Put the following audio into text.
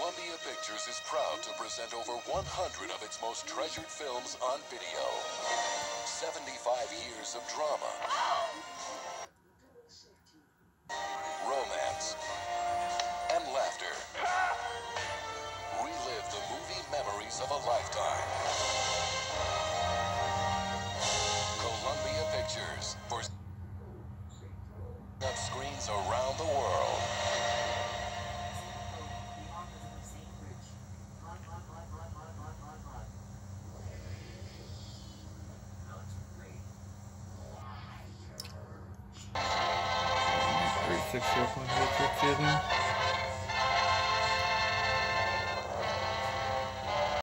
Pictures is proud to present over 100 of its most treasured films on video. 75 years of drama, romance, and laughter. Relive the movie memories of a lifetime. Columbia Pictures for screens around the world. Sektion von hier zu ziehen.